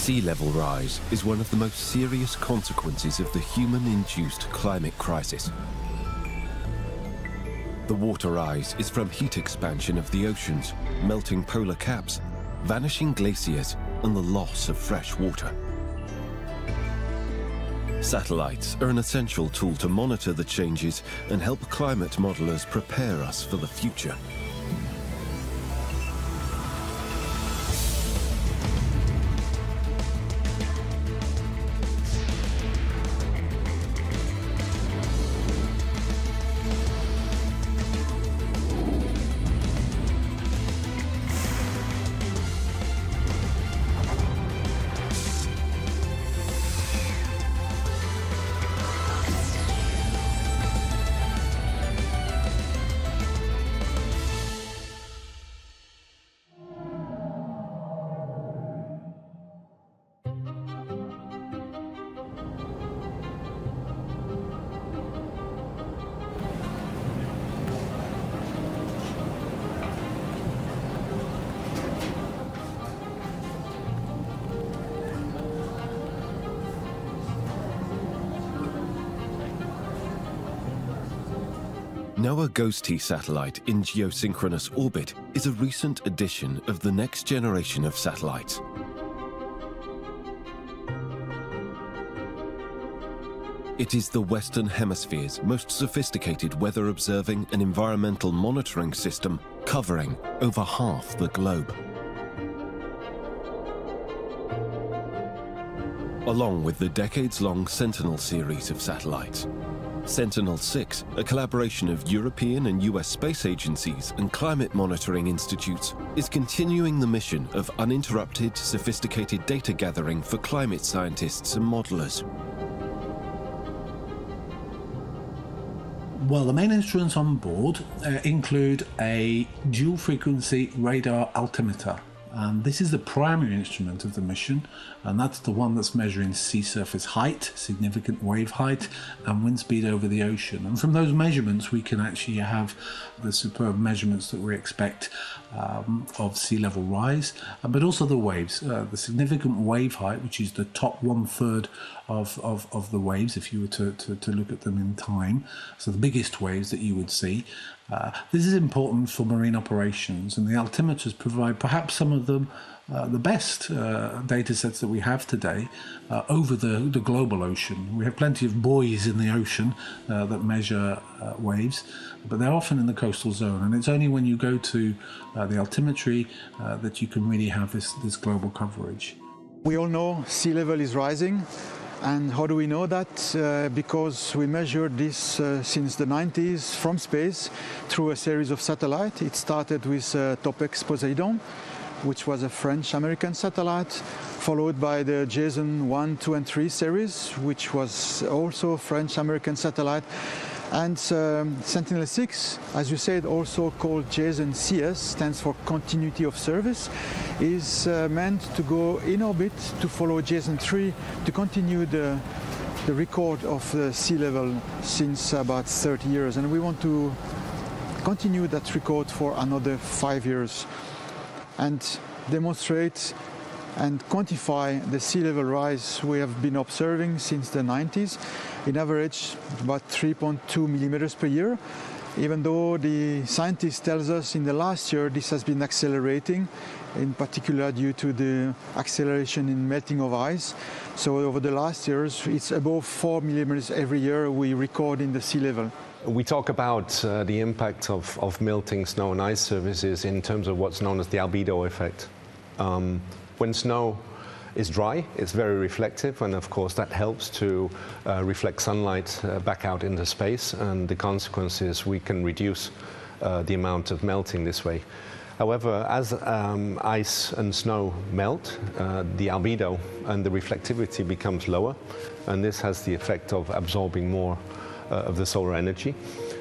Sea level rise is one of the most serious consequences of the human-induced climate crisis. The water rise is from heat expansion of the oceans, melting polar caps, vanishing glaciers, and the loss of fresh water. Satellites are an essential tool to monitor the changes and help climate modelers prepare us for the future. GOES-T satellite in geosynchronous orbit is a recent addition of the next generation of satellites. It is the Western Hemisphere's most sophisticated weather observing and environmental monitoring system covering over half the globe. Along with the decades-long Sentinel series of satellites, Sentinel-6, a collaboration of European and US space agencies and climate monitoring institutes, is continuing the mission of uninterrupted, sophisticated data gathering for climate scientists and modelers. Well, the main instruments on board uh, include a dual frequency radar altimeter and this is the primary instrument of the mission, and that's the one that's measuring sea surface height, significant wave height, and wind speed over the ocean. And from those measurements, we can actually have the superb measurements that we expect um, of sea level rise, uh, but also the waves. Uh, the significant wave height, which is the top one third of, of, of the waves, if you were to, to, to look at them in time, so the biggest waves that you would see, uh, this is important for marine operations, and the altimeters provide perhaps some of the, uh, the best uh, data sets that we have today uh, over the, the global ocean. We have plenty of buoys in the ocean uh, that measure uh, waves, but they're often in the coastal zone, and it's only when you go to the altimetry that you can really have this, this global coverage. We all know sea level is rising. And how do we know that? Uh, because we measured this uh, since the 90s from space through a series of satellites. It started with uh, Topex Poseidon, which was a French-American satellite, followed by the JASON 1, 2 and 3 series, which was also a French-American satellite. And um, Sentinel-6, as you said, also called JASON CS, stands for Continuity of Service, is uh, meant to go in orbit to follow JASON 3 to continue the, the record of the sea level since about 30 years. And we want to continue that record for another five years and demonstrate and quantify the sea level rise we have been observing since the 90s. In average, about 3.2 millimeters per year. Even though the scientists tells us in the last year this has been accelerating, in particular due to the acceleration in melting of ice. So over the last years, it's above 4 millimeters every year we record in the sea level. We talk about uh, the impact of, of melting snow and ice surfaces in terms of what's known as the albedo effect. Um, when snow is dry, it's very reflective, and of course that helps to uh, reflect sunlight uh, back out into space, and the consequence is we can reduce uh, the amount of melting this way. However, as um, ice and snow melt, uh, the albedo and the reflectivity becomes lower, and this has the effect of absorbing more of the solar energy.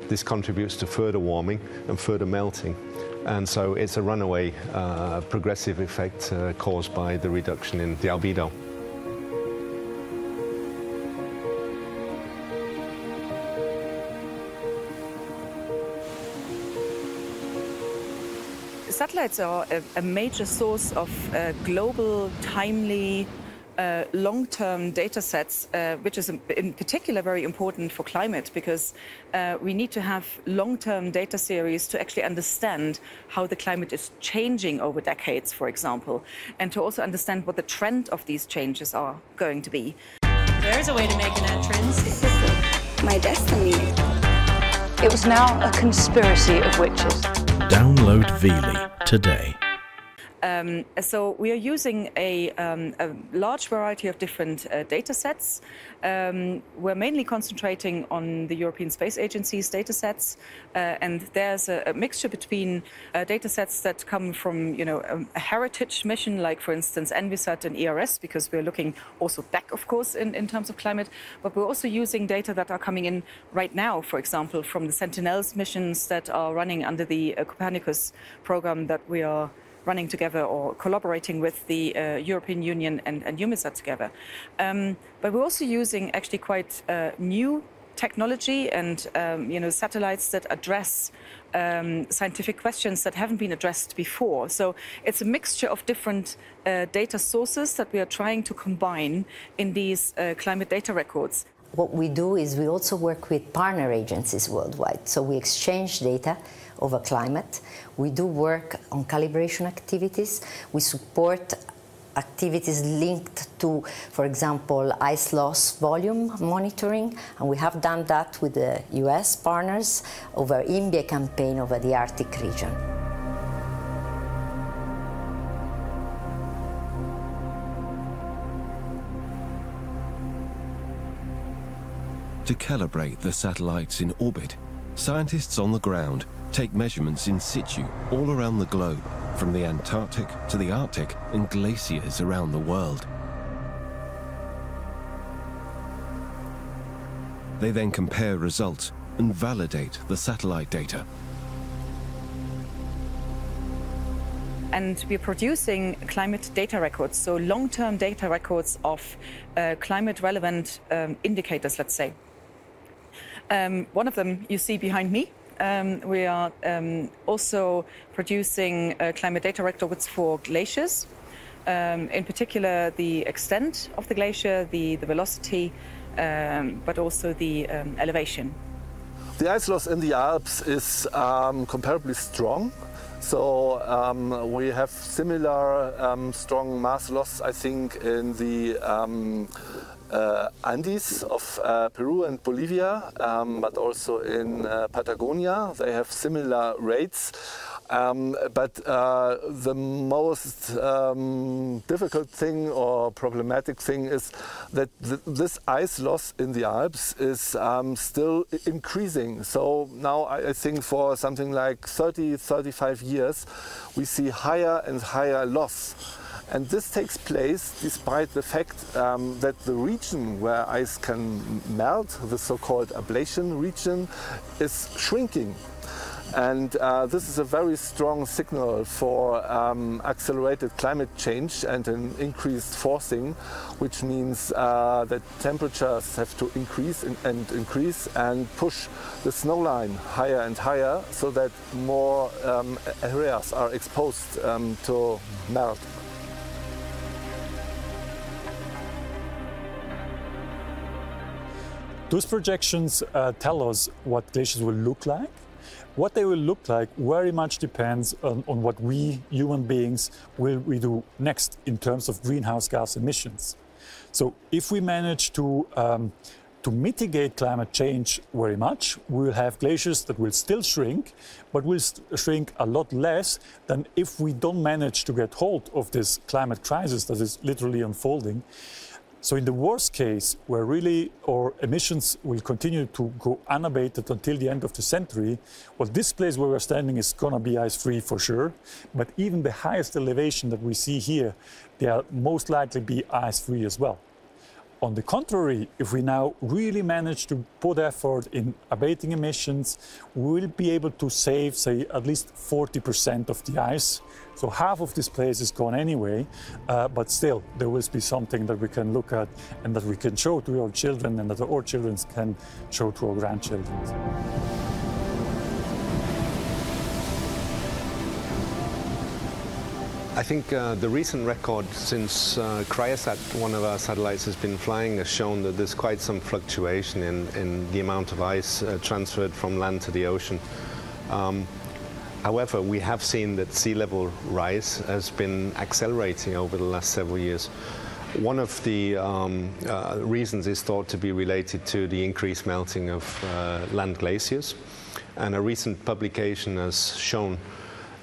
This contributes to further warming and further melting. And so it's a runaway uh, progressive effect uh, caused by the reduction in the albedo. Satellites are a, a major source of uh, global, timely uh, long-term data sets, uh, which is in particular very important for climate because uh, we need to have long-term data series to actually understand how the climate is changing over decades, for example, and to also understand what the trend of these changes are going to be. There's a way to make an entrance. This is my destiny. It was now a conspiracy of witches. Download Veely today. Um, so we are using a, um, a large variety of different uh, data sets. Um, we're mainly concentrating on the European Space Agency's data sets, uh, and there's a, a, mixture between uh, data sets that come from, you know, a, a, heritage mission, like for instance Envisat and ERS, because we're looking also back, of course, in, in terms of climate. But we're also using data that are coming in right now, for example, from the Sentinels missions that are running under the uh, Copernicus program that we are running together or collaborating with the uh, European Union and, and EUMETSAT together. Um, but we're also using actually quite uh, new technology and um, you know satellites that address um, scientific questions that haven't been addressed before. So it's a mixture of different uh, data sources that we are trying to combine in these uh, climate data records. What we do is we also work with partner agencies worldwide. So we exchange data over climate. We do work on calibration activities. We support activities linked to, for example, ice loss volume monitoring, and we have done that with the US partners over INBE campaign over the Arctic region. To calibrate the satellites in orbit, scientists on the ground take measurements in situ all around the globe, from the Antarctic to the Arctic and glaciers around the world. They then compare results and validate the satellite data. and we're producing climate data records, so long-term data records of uh, climate-relevant um, indicators, let's say. Um, one of them you see behind me. Um, we are um, also producing climate data records for glaciers, um, in particular the extent of the glacier, the, the velocity, um, but also the um, elevation. The ice loss in the Alps is comparably strong. So um, we have similar um, strong mass loss, I think, in the um, Andes of uh, Peru and Bolivia, um, but also in uh, Patagonia. They have similar rates. Um, but uh, the most um, difficult thing or problematic thing is that th this ice loss in the Alps is um, still increasing. So now I, I, think for something like 30, 35 years, we see higher and higher loss. And this takes place despite the fact um, that the region where ice can melt, the so-called ablation region, is shrinking. And uh, this is a very strong signal for um, accelerated climate change and an increased forcing, which means uh, that temperatures have to increase and increase and push the snow line higher and higher so that more um, areas are exposed um, to melt. Those projections uh, tell us what glaciers will look like what they will look like very much depends on, on what we human beings will we do next in terms of greenhouse gas emissions. So if we manage to um, to mitigate climate change very much, we will have glaciers that will still shrink, but will shrink a lot less than if we don't manage to get hold of this climate crisis that is literally unfolding. So in the worst case, where really our emissions will continue to go unabated until the end of the century, well, this place where we're standing is going to be ice-free for sure. But even the highest elevation that we see here, they are most likely be ice-free as well. On the contrary, if we now really manage to put effort in abating emissions, we will be able to save, say, at least 40% of the ice. So half of this place is gone anyway, uh, but still, there will be something that we can look at and that we can show to our children and that our children can show to our grandchildren. I think uh, the recent record since uh, Cryosat, one of our satellites, has been flying has shown that there's quite some fluctuation in, in the amount of ice uh, transferred from land to the ocean. Um, however, we have seen that sea level rise has been accelerating over the last several years. One of the um, uh, reasons is thought to be related to the increased melting of uh, land glaciers. And a recent publication has shown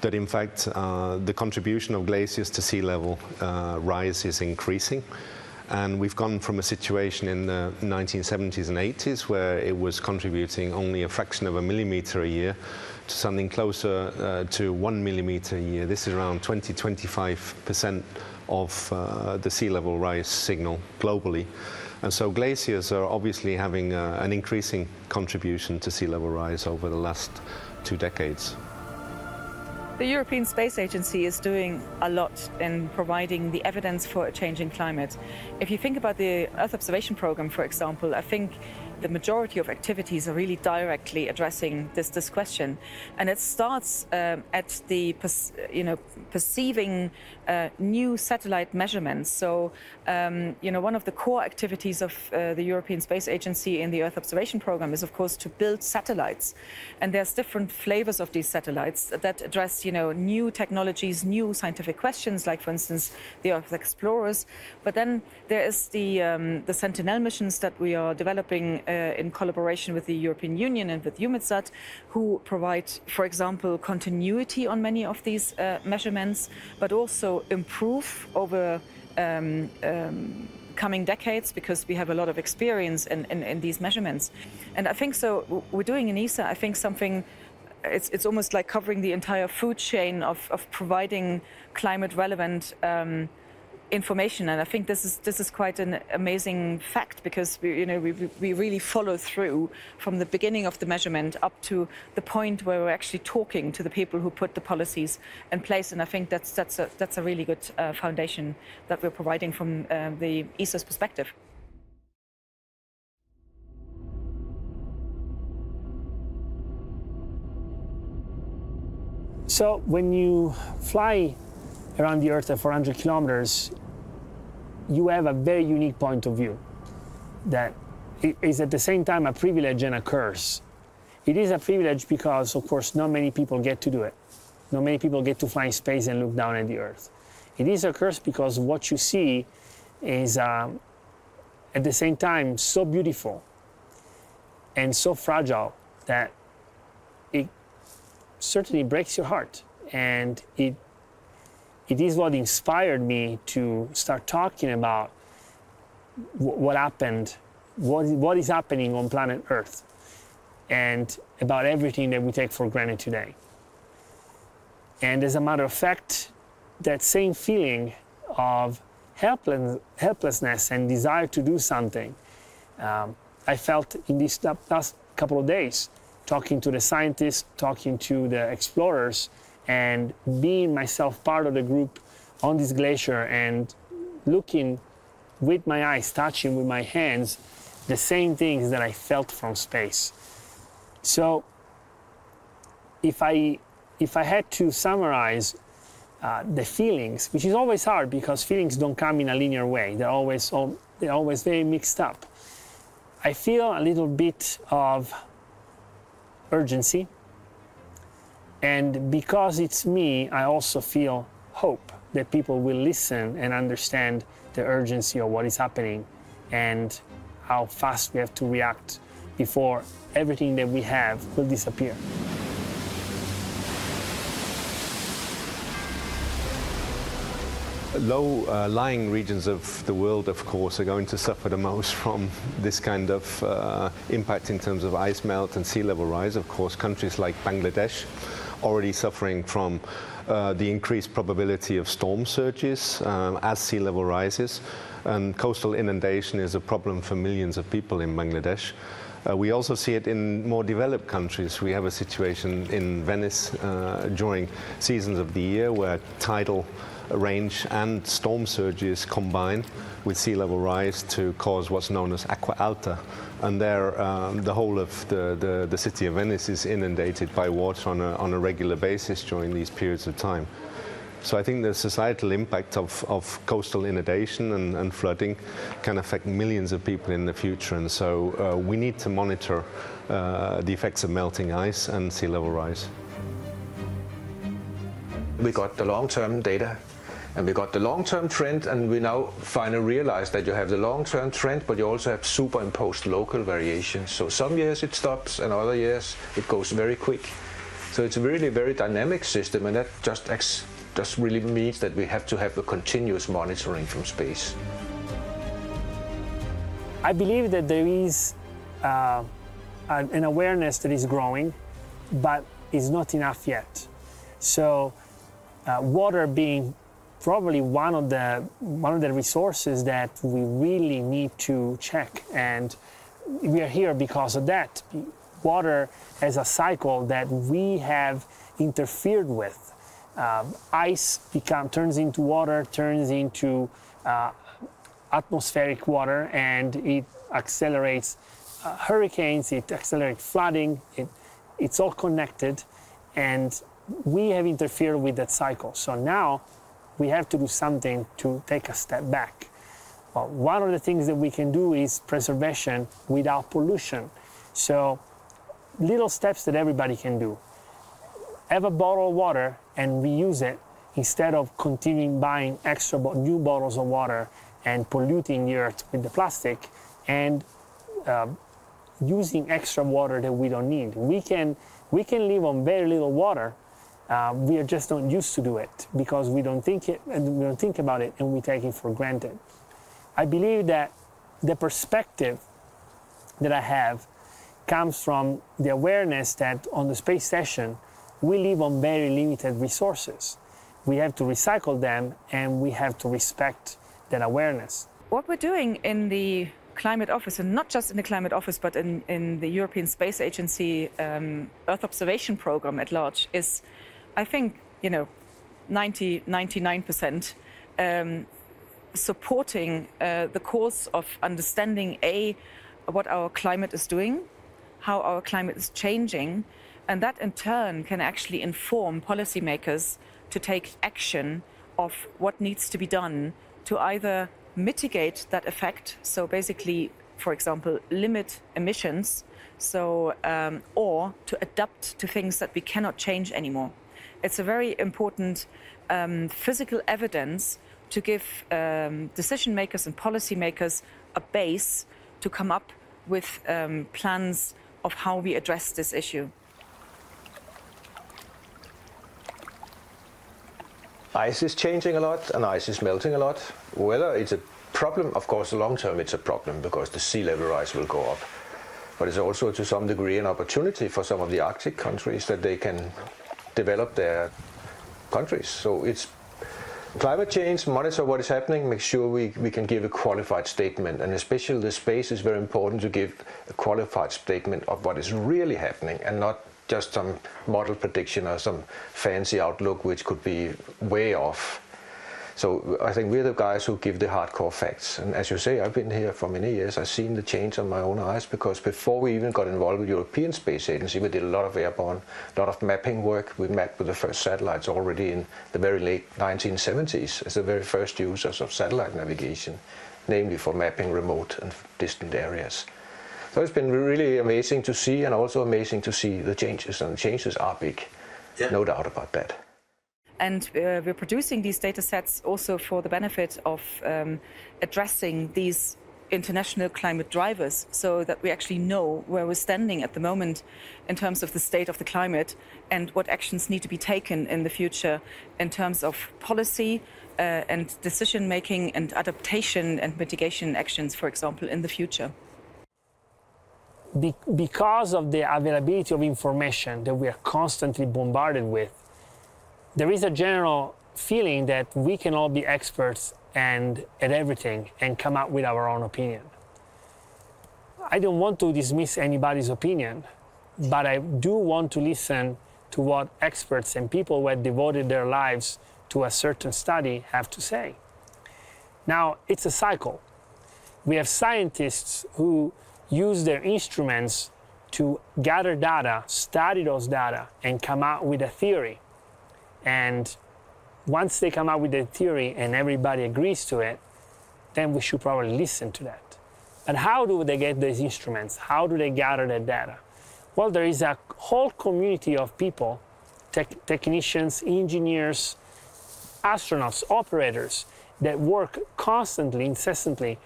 that in fact uh, the contribution of glaciers to sea level uh, rise is increasing. And we've gone from a situation in the 1970s and 80s where it was contributing only a fraction of a millimeter a year to something closer uh, to one millimeter a year. This is around 20, 25% of uh, the sea level rise signal globally. And so glaciers are obviously having uh, an increasing contribution to sea level rise over the last two decades. The European Space Agency is doing a lot in providing the evidence for a changing climate. If you think about the Earth observation program, for example, I think the majority of activities are really directly addressing this, this question. And it starts um, at the, you know, perceiving uh, new satellite measurements. So, um, you know, one of the core activities of uh, the European Space Agency in the Earth observation program is, of course, to build satellites. And there's different flavors of these satellites that address, you know, new technologies, new scientific questions, like, for instance, the Earth Explorers. But then there is the, um, the Sentinel missions that we are developing uh, in collaboration with the European Union and with EUMETSAT, who provide, for example, continuity on many of these uh, measurements, but also improve over um, um, coming decades because we have a lot of experience in, in, in, these measurements. And I think so, we're doing in ESA, I think something, it's, it's almost like covering the entire food chain of, of providing climate relevant um, information and I think this is this is quite an amazing fact because we you know we, we really follow through from the beginning of the measurement up to the point where we're actually talking to the people who put the policies in place and I think that's that's a that's a really good uh, foundation that we're providing from uh, the ESA's perspective. So when you fly around the Earth at 400 kilometers, you have a very unique point of view that is at the same time a privilege and a curse. It is a privilege because, of course, not many people get to do it. Not many people get to fly in space and look down at the Earth. It is a curse because what you see is um, at the same time so beautiful and so fragile that it certainly breaks your heart and it it is what inspired me to start talking about what happened, what, what is happening on planet Earth, and about everything that we take for granted today. And as a matter of fact, that same feeling of helpless, helplessness and desire to do something, um, I felt in these last couple of days, talking to the scientists, talking to the explorers, and being myself part of the group on this glacier and looking with my eyes, touching with my hands the same things that I felt from space. So if I if I had to summarize uh, the feelings, which is always hard because feelings don't come in a linear way. They're always they're always very mixed up. I feel a little bit of urgency and because it's me, I also feel hope that people will listen and understand the urgency of what is happening and how fast we have to react before everything that we have will disappear. Low-lying uh, regions of the world, of course, are going to suffer the most from this kind of uh, impact in terms of ice melt and sea level rise. Of course, countries like Bangladesh, already suffering from uh, the increased probability of storm surges um, as sea level rises. And coastal inundation is a problem for millions of people in Bangladesh. Uh, we also see it in more developed countries. We have a situation in Venice uh, during seasons of the year where tidal range and storm surges combine with sea level rise to cause what's known as acqua alta, and there um, the whole of the, the, the, city of Venice is inundated by water on a, on a regular basis during these periods of time. So I think the societal impact of, of coastal inundation and, and, flooding can affect millions of people in the future. And so uh, we need to monitor uh, the effects of melting ice and sea level rise. We got the long-term data and we got the long-term trend and we now finally realize that you have the long-term trend but you also have superimposed local variations. So some years it stops and other years it goes very quick. So it's a really very dynamic system and that just just really means that we have to have a continuous monitoring from space. I believe that there is uh, an awareness that is growing, but it's not enough yet. So, uh, water being probably one of the one of the resources that we really need to check, and we are here because of that. Water as a cycle that we have interfered with um, ice become, turns into water, turns into uh, atmospheric water, and it accelerates uh, hurricanes, it accelerates flooding, it, it's all connected, and we have interfered with that cycle. So now we have to do something to take a step back. Well, one of the things that we can do is preservation without pollution. So little steps that everybody can do have a bottle of water and reuse it instead of continuing buying extra new bottles of water and polluting the earth with the plastic and uh, using extra water that we don't need. We can we can live on very little water. Uh, we are just not used to do it because we don't think it and we don't think about it and we take it for granted. I believe that the perspective that I have comes from the awareness that on the space station we live on very limited resources. We have to recycle them and we have to respect that awareness. What we're doing in the climate office, and not just in the climate office, but in, in the European Space Agency um, Earth observation program at large, is, I think, you know, 90, 99% um, supporting uh, the course of understanding A, what our climate is doing, how our climate is changing, and that in turn can actually inform policymakers to take action of what needs to be done to either mitigate that effect, so basically, for example, limit emissions, so um, or to adapt to things that we cannot change anymore. It's a very important um, physical evidence to give um, decision makers and policymakers a base to come up with um, plans of how we address this issue. ice is changing a lot and ice is melting a lot. Whether it's a problem, of course, long term it's a problem because the sea level rise will go up. But it's also to some degree an opportunity for some of the Arctic countries that they can develop their countries. So it's climate change, monitor what is happening, make sure we, we can give a qualified statement. And especially the space is very important to give a qualified statement of what is really happening and not just some model prediction or some fancy outlook which could be way off. So I think we're the guys who give the hardcore facts. And as you say, I've been here for many years. I've seen the change on my own eyes because before we even got involved with European Space Agency, we did a lot of airborne, a lot of mapping work. We mapped with the first satellites already in the very late 1970s as the very first users of satellite navigation, namely for mapping remote and distant areas. So it's been really amazing to see and also amazing to see the changes, and the changes are big, yeah. no doubt about that. And uh, we're producing these data sets also for the benefit of um, addressing these international climate drivers so that we actually know where we're standing at the moment in terms of the state of the climate and what actions need to be taken in the future in terms of policy uh, and decision making and adaptation and mitigation actions, for example, in the future. Be because of the availability of information that we are constantly bombarded with, there is a general feeling that we can all be experts and at everything and come up with our own opinion. I don't want to dismiss anybody's opinion, but I do want to listen to what experts and people who have devoted their lives to a certain study have to say. Now, it's a cycle. We have scientists who use their instruments to gather data, study those data, and come out with a theory. And once they come out with their theory and everybody agrees to it, then we should probably listen to that. But how do they get these instruments? How do they gather the data? Well, there is a whole community of people, tech, technicians, engineers, astronauts, operators, that work constantly, incessantly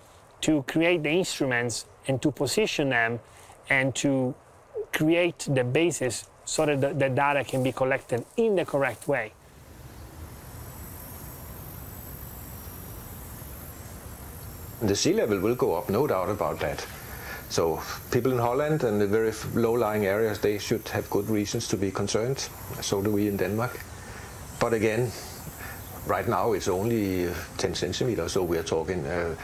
to create the instruments and to position them and to create the basis so that the, data can be collected in the correct way. The sea level will go up, no doubt about that. So people in Holland and the very low-lying areas, they should have good reasons to be concerned. So do we in Denmark. But again, right now it's only 10 centimeters, so we are talking uh,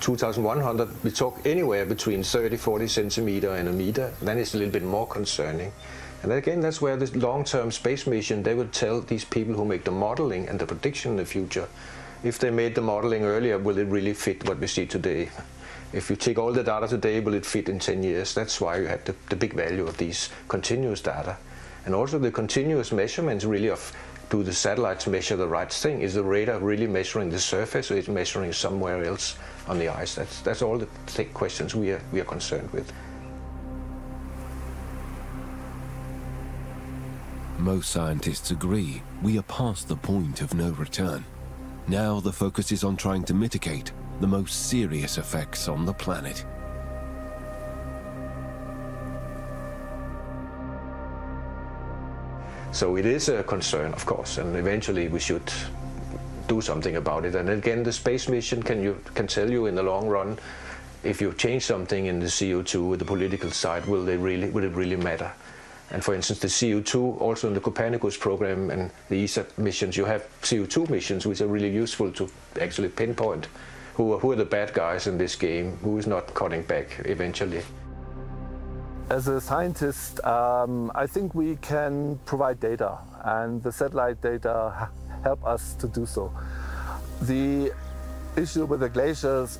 2100, we talk anywhere between 30, 40 centimeter and a meter, then it's a little bit more concerning. And again, that's where this long-term space mission, they would tell these people who make the modeling and the prediction in the future, if they made the modeling earlier, will it really fit what we see today? If you take all the data today, will it fit in 10 years? That's why you have the, the big value of these continuous data. And also the continuous measurements really of do the satellites measure the right thing? Is the radar really measuring the surface or is it measuring somewhere else on the ice? That's, that's all the questions we are, we are concerned with. Most scientists agree we are past the point of no return. Now the focus is on trying to mitigate the most serious effects on the planet. So it is a concern, of course, and eventually we should do something about it. And again, the space mission can you can tell you in the long run, if you change something in the CO2 with the political side, will they really will it really matter? And for instance, the CO2, also in the Copernicus program and the ESA missions, you have CO2 missions, which are really useful to actually pinpoint who are, who are the bad guys in this game, who is not cutting back eventually. As a scientist, um, I think we can provide data, and the satellite data help us to do so. The issue with the glaciers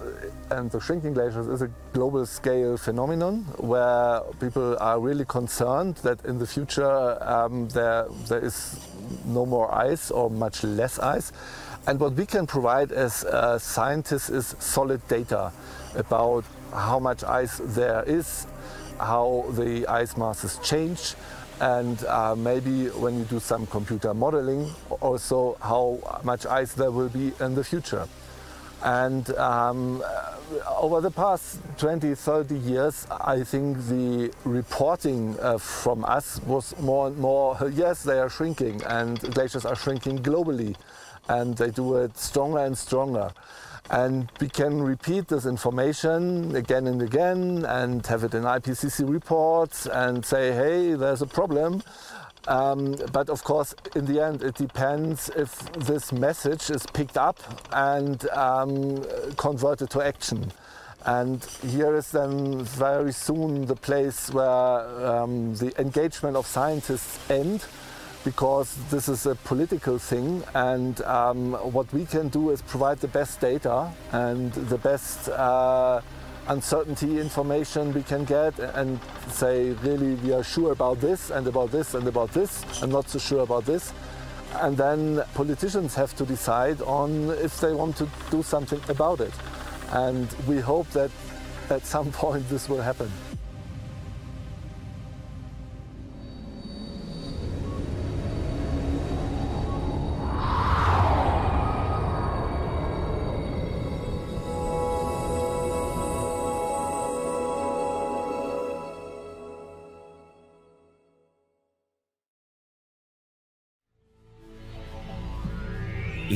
and the shrinking glaciers is a global scale phenomenon where people are really concerned that in the future um, there, there is no more ice or much less ice. And what we can provide as uh, scientists is solid data about how much ice there is how the ice masses change and uh, maybe when you do some computer modeling also how much ice there will be in the future. And um, over the past 20, 30 years, I think the reporting uh, from us was more and more, yes, they are shrinking and glaciers are shrinking globally and they do it stronger and stronger. And we can repeat this information again and again and have it in IPCC reports and say, hey, there's a problem. Um, but of course, in the end, it depends if this message is picked up and um, converted to action. And here is then very soon the place where um, the engagement of scientists end because this is a political thing and um, what we can do is provide the best data and the best uh, uncertainty information we can get and say really we are sure about this and about this and about this and not so sure about this and then politicians have to decide on if they want to do something about it and we hope that at some point this will happen.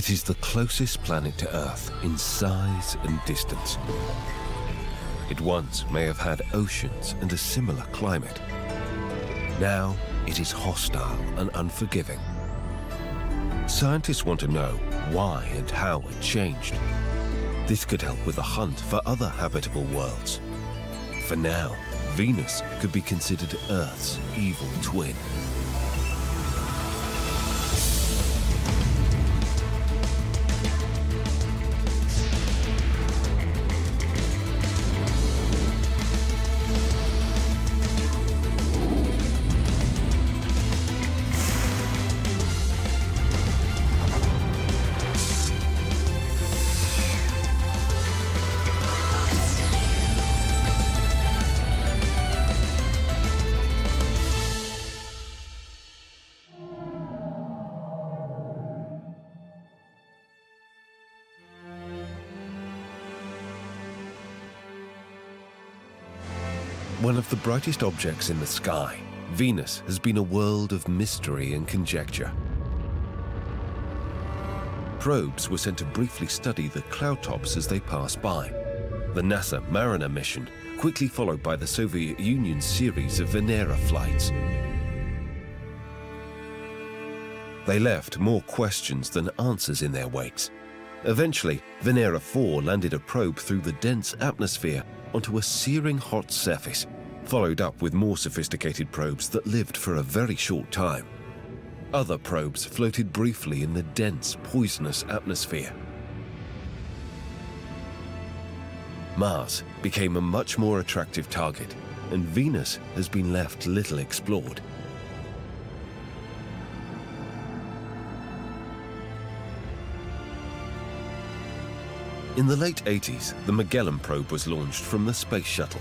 It is the closest planet to Earth in size and distance. It once may have had oceans and a similar climate. Now it is hostile and unforgiving. Scientists want to know why and how it changed. This could help with the hunt for other habitable worlds. For now, Venus could be considered Earth's evil twin. Brightest objects in the sky, Venus has been a world of mystery and conjecture. Probes were sent to briefly study the cloud tops as they pass by. The NASA Mariner mission, quickly followed by the Soviet Union's series of Venera flights. They left more questions than answers in their wakes. Eventually, Venera 4 landed a probe through the dense atmosphere onto a searing hot surface, followed up with more sophisticated probes that lived for a very short time. Other probes floated briefly in the dense, poisonous atmosphere. Mars became a much more attractive target, and Venus has been left little explored. In the late 80s, the Magellan probe was launched from the Space Shuttle.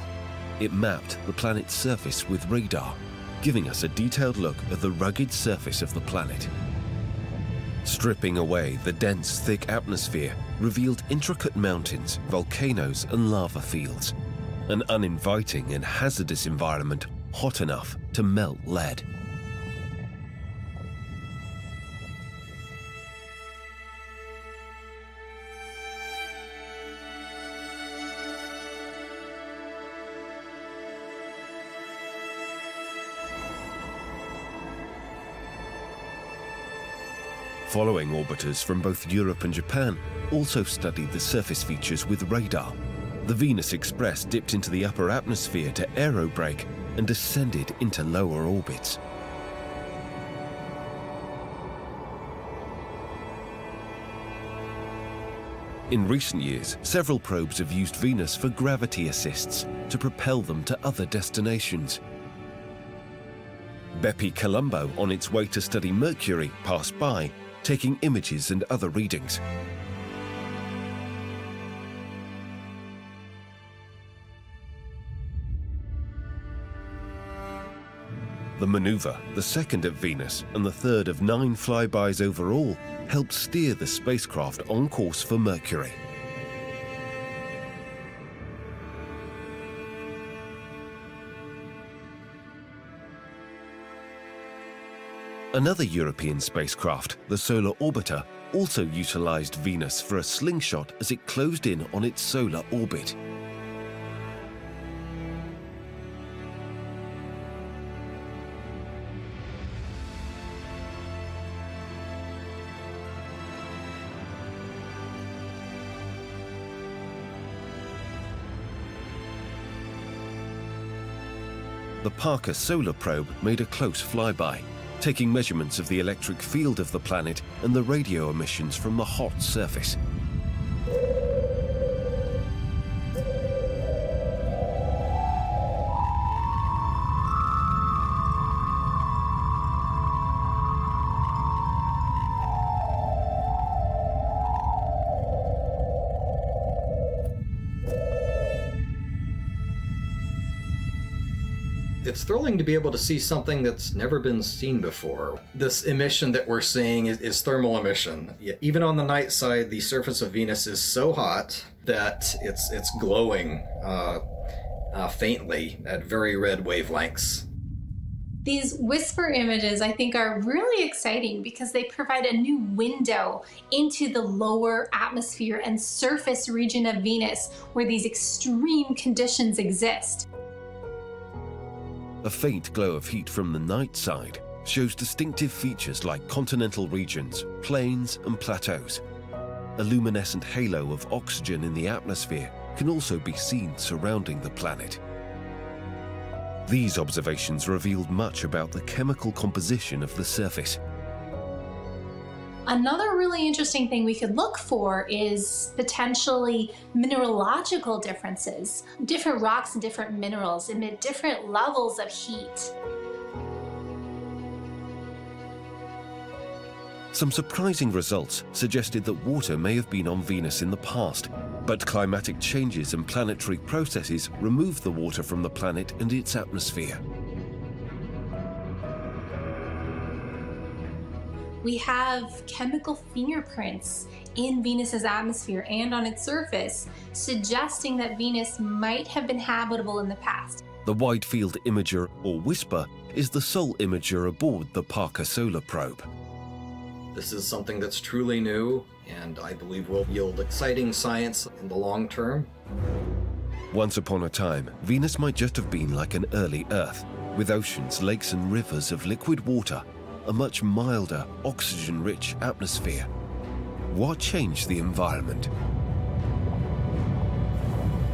It mapped the planet's surface with radar, giving us a detailed look at the rugged surface of the planet. Stripping away the dense, thick atmosphere revealed intricate mountains, volcanoes, and lava fields. An uninviting and hazardous environment hot enough to melt lead. Following orbiters from both Europe and Japan also studied the surface features with radar. The Venus Express dipped into the upper atmosphere to aerobrake and descended into lower orbits. In recent years, several probes have used Venus for gravity assists to propel them to other destinations. BepiColombo, on its way to study Mercury, passed by taking images and other readings. The maneuver, the second at Venus and the third of nine flybys overall, helped steer the spacecraft on course for Mercury. Another European spacecraft, the Solar Orbiter, also utilized Venus for a slingshot as it closed in on its solar orbit. The Parker Solar Probe made a close flyby taking measurements of the electric field of the planet and the radio emissions from the hot surface. It's thrilling to be able to see something that's never been seen before. This emission that we're seeing is, is thermal emission. Yeah, even on the night side, the surface of Venus is so hot that it's it's glowing uh, uh, faintly at very red wavelengths. These WISPR images, I think, are really exciting because they provide a new window into the lower atmosphere and surface region of Venus where these extreme conditions exist. A faint glow of heat from the night side shows distinctive features like continental regions, plains, and plateaus. A luminescent halo of oxygen in the atmosphere can also be seen surrounding the planet. These observations revealed much about the chemical composition of the surface Another really interesting thing we could look for is potentially mineralogical differences. Different rocks and different minerals emit different levels of heat. Some surprising results suggested that water may have been on Venus in the past, but climatic changes and planetary processes removed the water from the planet and its atmosphere. We have chemical fingerprints in Venus's atmosphere and on its surface, suggesting that Venus might have been habitable in the past. The Wide Field Imager, or WISPR, is the sole imager aboard the Parker Solar Probe. This is something that's truly new, and I believe will yield exciting science in the long term. Once upon a time, Venus might just have been like an early Earth, with oceans, lakes, and rivers of liquid water, a much milder, oxygen rich atmosphere. What changed the environment?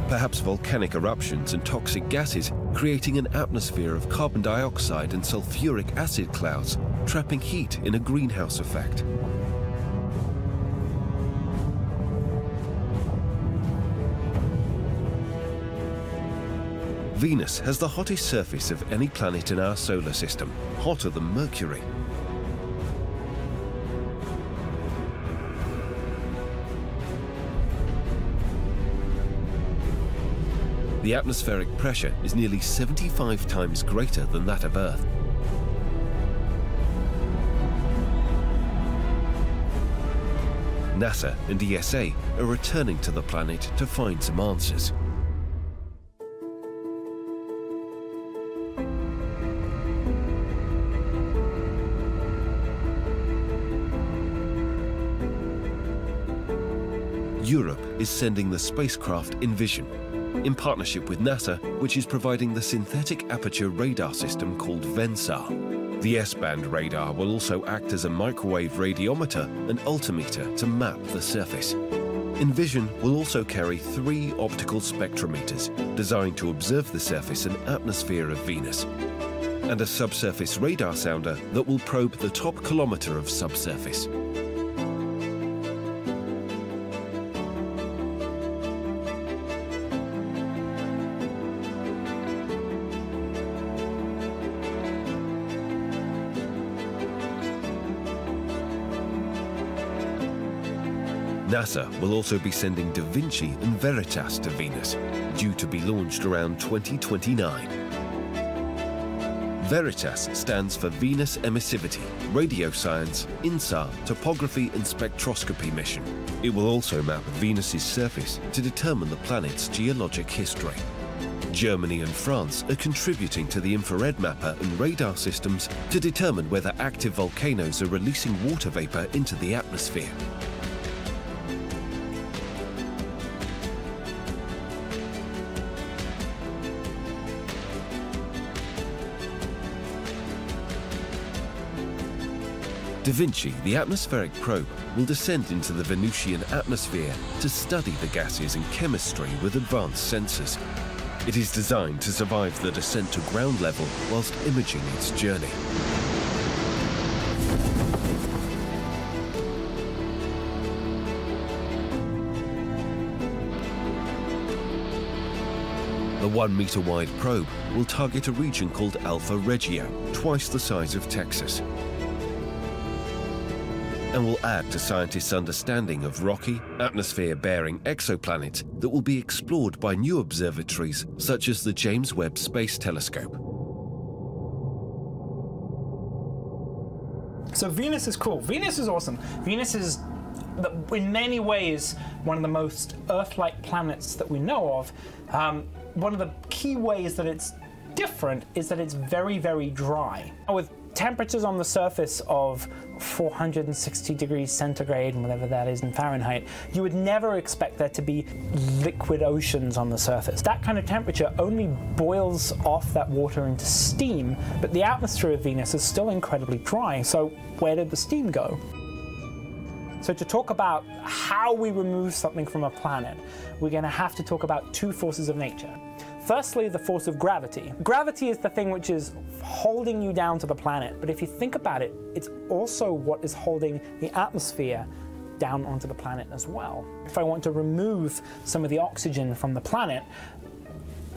Perhaps volcanic eruptions and toxic gases creating an atmosphere of carbon dioxide and sulfuric acid clouds, trapping heat in a greenhouse effect. Venus has the hottest surface of any planet in our solar system, hotter than Mercury. The atmospheric pressure is nearly 75 times greater than that of Earth. NASA and ESA are returning to the planet to find some answers. Europe is sending the spacecraft Envision, in partnership with NASA, which is providing the synthetic aperture radar system called VENSAR. The S-band radar will also act as a microwave radiometer and altimeter to map the surface. Envision will also carry three optical spectrometers designed to observe the surface and atmosphere of Venus, and a subsurface radar sounder that will probe the top kilometer of subsurface. NASA will also be sending Da Vinci and Veritas to Venus, due to be launched around 2029. Veritas stands for Venus Emissivity, Radio Science, INSAR, Topography and Spectroscopy mission. It will also map Venus's surface to determine the planet's geologic history. Germany and France are contributing to the infrared mapper and radar systems to determine whether active volcanoes are releasing water vapor into the atmosphere. Da Vinci, the atmospheric probe, will descend into the Venusian atmosphere to study the gases and chemistry with advanced sensors. It is designed to survive the descent to ground level whilst imaging its journey. The one meter wide probe will target a region called Alpha Regio, twice the size of Texas and will add to scientists' understanding of rocky, atmosphere-bearing exoplanets that will be explored by new observatories such as the James Webb Space Telescope. So Venus is cool. Venus is awesome. Venus is, in many ways, one of the most Earth-like planets that we know of. Um, one of the key ways that it's different is that it's very, very dry. With temperatures on the surface of 460 degrees centigrade, and whatever that is in Fahrenheit, you would never expect there to be liquid oceans on the surface. That kind of temperature only boils off that water into steam, but the atmosphere of Venus is still incredibly dry, so where did the steam go? So to talk about how we remove something from a planet, we're going to have to talk about two forces of nature. Firstly, the force of gravity. Gravity is the thing which is holding you down to the planet, but if you think about it, it's also what is holding the atmosphere down onto the planet as well. If I want to remove some of the oxygen from the planet,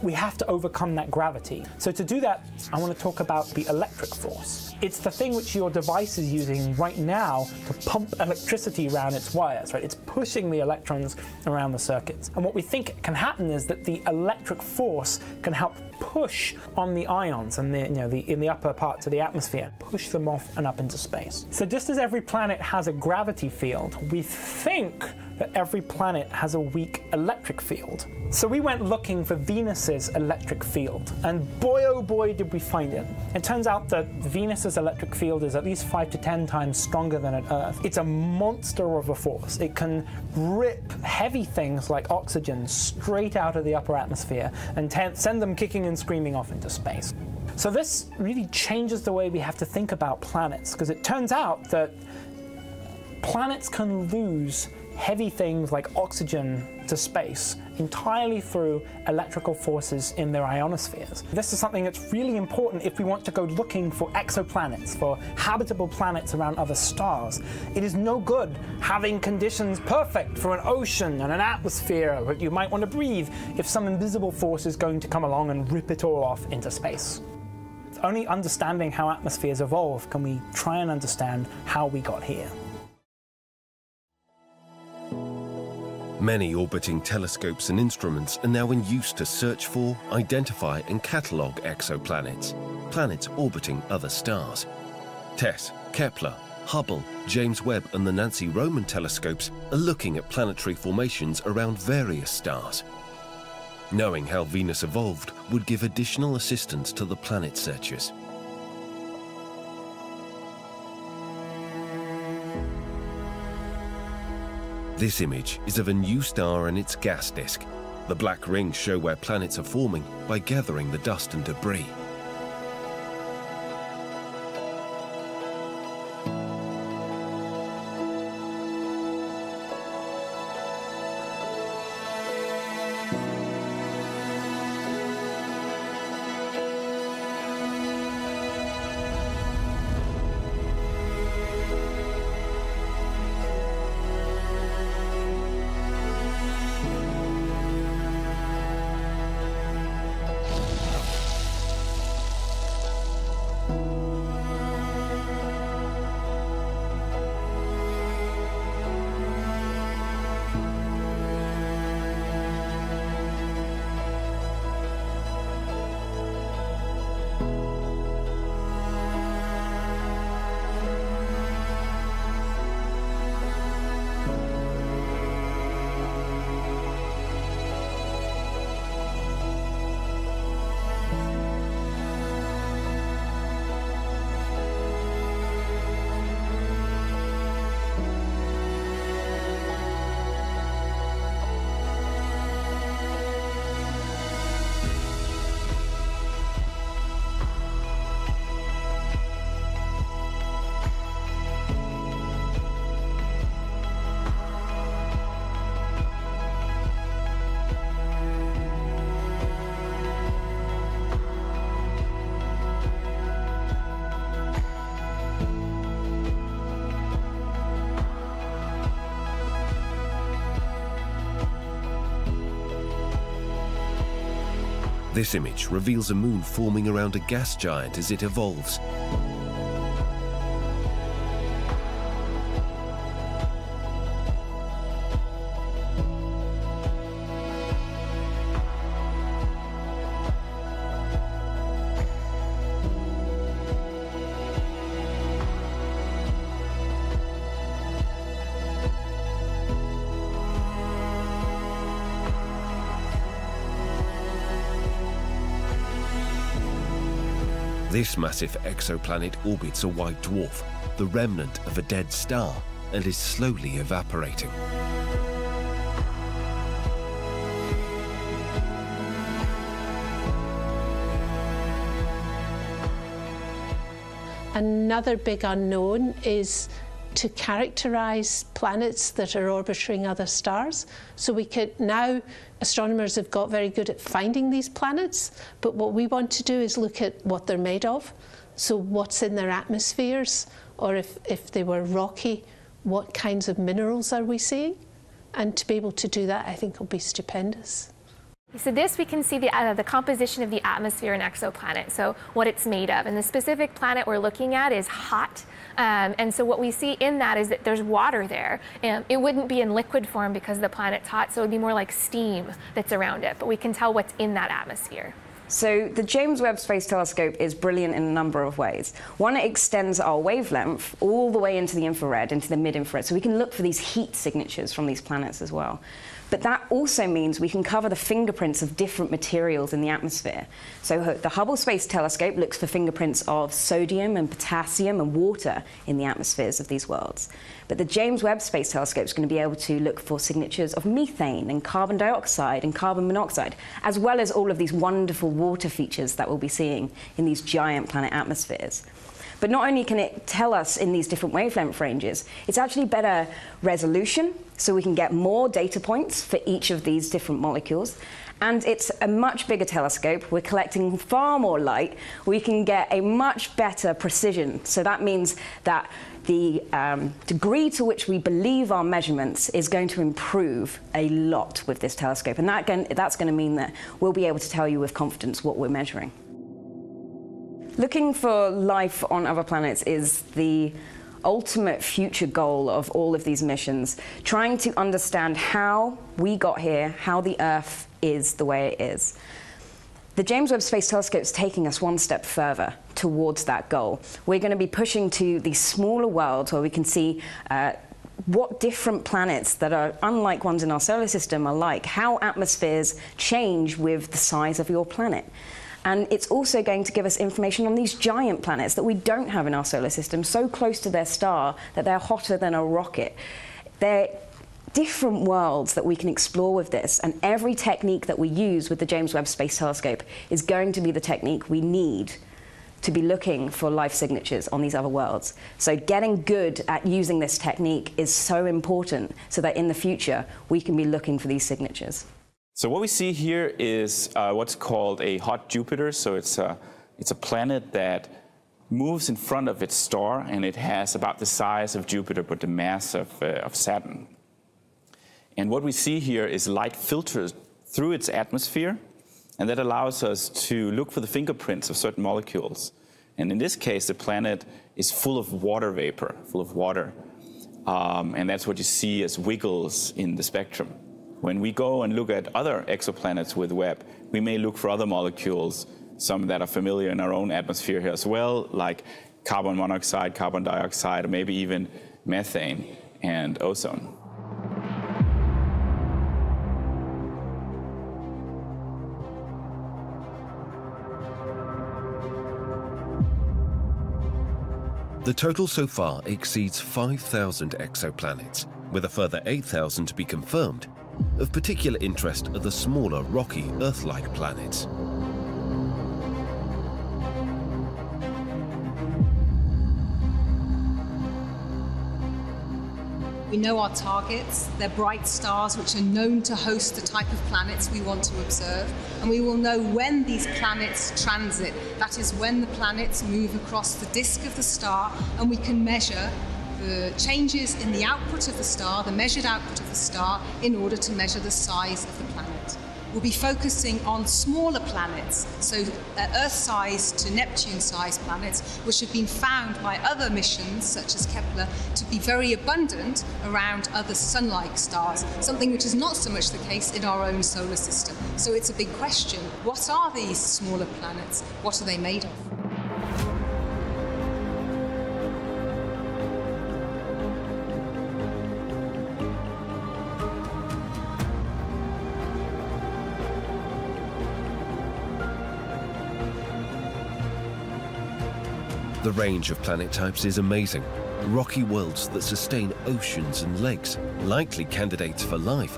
we have to overcome that gravity. So to do that, I want to talk about the electric force. It's the thing which your device is using right now to pump electricity around its wires, right? It's pushing the electrons around the circuits. And what we think can happen is that the electric force can help push on the ions and the, you know, the, in the upper parts of the atmosphere, push them off and up into space. So just as every planet has a gravity field, we think that every planet has a weak electric field. So we went looking for Venus's electric field, and boy oh boy did we find it. It turns out that Venus's electric field is at least five to ten times stronger than at Earth. It's a monster of a force. It can rip heavy things like oxygen straight out of the upper atmosphere and send them kicking and screaming off into space. So this really changes the way we have to think about planets, because it turns out that planets can lose heavy things like oxygen to space entirely through electrical forces in their ionospheres. This is something that's really important if we want to go looking for exoplanets, for habitable planets around other stars. It is no good having conditions perfect for an ocean and an atmosphere that you might want to breathe if some invisible force is going to come along and rip it all off into space. Only understanding how atmospheres evolve can we try and understand how we got here. Many orbiting telescopes and instruments are now in use to search for, identify and catalogue exoplanets, planets orbiting other stars. TESS, Kepler, Hubble, James Webb and the Nancy Roman telescopes are looking at planetary formations around various stars. Knowing how Venus evolved would give additional assistance to the planet searchers. This image is of a new star and its gas disk. The black rings show where planets are forming by gathering the dust and debris. This image reveals a moon forming around a gas giant as it evolves. This massive exoplanet orbits a white dwarf, the remnant of a dead star, and is slowly evaporating. Another big unknown is to characterize planets that are orbiting other stars. So we could now, astronomers have got very good at finding these planets, but what we want to do is look at what they're made of. So what's in their atmospheres, or if, if they were rocky, what kinds of minerals are we seeing? And to be able to do that, I think will be stupendous. So this we can see the, uh, the composition of the atmosphere in exoplanet, so what it's made of. And the specific planet we're looking at is hot. Um, and so what we see in that is that there's water there. And it wouldn't be in liquid form because the planet's hot, so it would be more like steam that's around it. But we can tell what's in that atmosphere. So the James Webb Space Telescope is brilliant in a number of ways. One, it extends our wavelength all the way into the infrared, into the mid-infrared, so we can look for these heat signatures from these planets as well. But that also means we can cover the fingerprints of different materials in the atmosphere. So the Hubble Space Telescope looks for fingerprints of sodium and potassium and water in the atmospheres of these worlds. But the James Webb Space Telescope is going to be able to look for signatures of methane and carbon dioxide and carbon monoxide, as well as all of these wonderful water features that we'll be seeing in these giant planet atmospheres. But not only can it tell us in these different wavelength ranges, it's actually better resolution, so we can get more data points for each of these different molecules. And it's a much bigger telescope. We're collecting far more light. We can get a much better precision. So that means that the um, degree to which we believe our measurements is going to improve a lot with this telescope. And that, that's going to mean that we'll be able to tell you with confidence what we're measuring. Looking for life on other planets is the ultimate future goal of all of these missions, trying to understand how we got here, how the Earth is the way it is. The James Webb Space Telescope is taking us one step further towards that goal. We're going to be pushing to these smaller worlds where we can see uh, what different planets that are unlike ones in our solar system are like, how atmospheres change with the size of your planet. And it's also going to give us information on these giant planets that we don't have in our solar system, so close to their star that they're hotter than a rocket. They're different worlds that we can explore with this, and every technique that we use with the James Webb Space Telescope is going to be the technique we need to be looking for life signatures on these other worlds. So getting good at using this technique is so important so that in the future we can be looking for these signatures. So what we see here is uh, what's called a hot Jupiter. So it's a, it's a planet that moves in front of its star, and it has about the size of Jupiter, but the mass of, uh, of Saturn. And what we see here is light filters through its atmosphere, and that allows us to look for the fingerprints of certain molecules. And in this case, the planet is full of water vapor, full of water. Um, and that's what you see as wiggles in the spectrum. When we go and look at other exoplanets with Webb, we may look for other molecules, some that are familiar in our own atmosphere here as well, like carbon monoxide, carbon dioxide, or maybe even methane and ozone. The total so far exceeds 5,000 exoplanets, with a further 8,000 to be confirmed of particular interest are the smaller, rocky, Earth-like planets. We know our targets, they're bright stars which are known to host the type of planets we want to observe, and we will know when these planets transit. That is when the planets move across the disk of the star, and we can measure the changes in the output of the star, the measured output of the star, in order to measure the size of the planet. We'll be focusing on smaller planets, so uh, Earth-sized to Neptune-sized planets, which have been found by other missions, such as Kepler, to be very abundant around other sun-like stars, something which is not so much the case in our own solar system. So it's a big question. What are these smaller planets? What are they made of? The range of planet types is amazing. Rocky worlds that sustain oceans and lakes, likely candidates for life,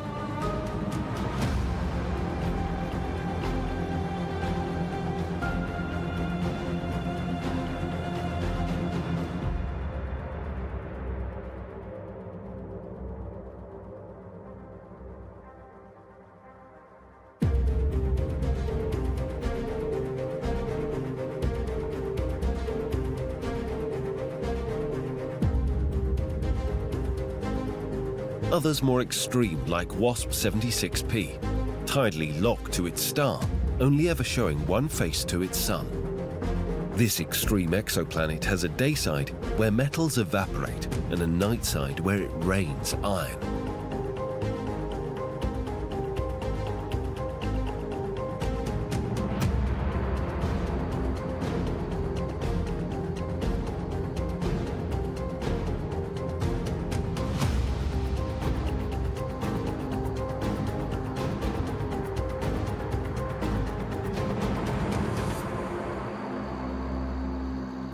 Others more extreme, like WASP 76b, tidally locked to its star, only ever showing one face to its sun. This extreme exoplanet has a day side where metals evaporate and a night side where it rains iron.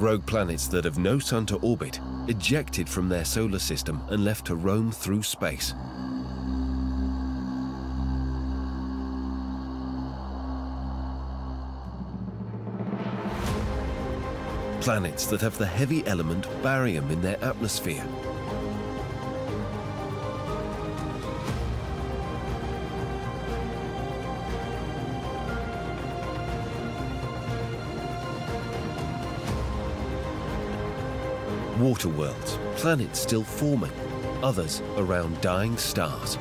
Rogue planets that have no sun to orbit, ejected from their solar system and left to roam through space. Planets that have the heavy element barium in their atmosphere water worlds, planets still forming, others around dying stars.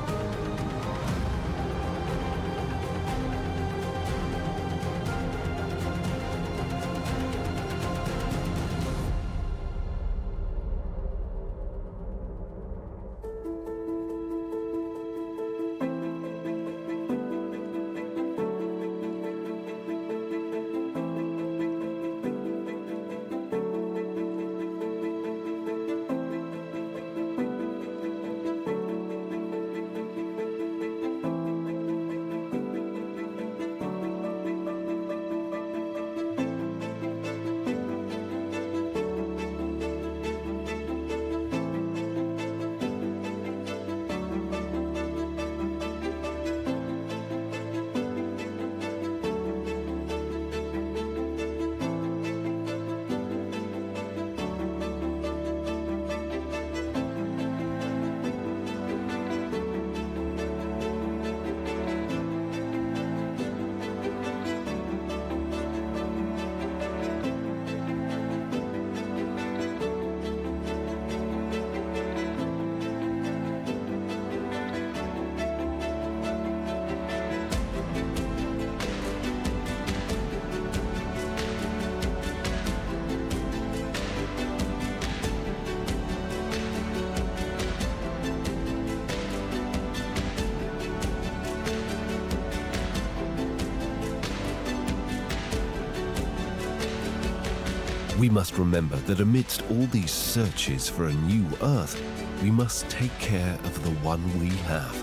We must remember that amidst all these searches for a new Earth, we must take care of the one we have,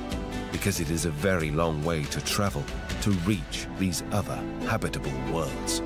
because it is a very long way to travel to reach these other habitable worlds.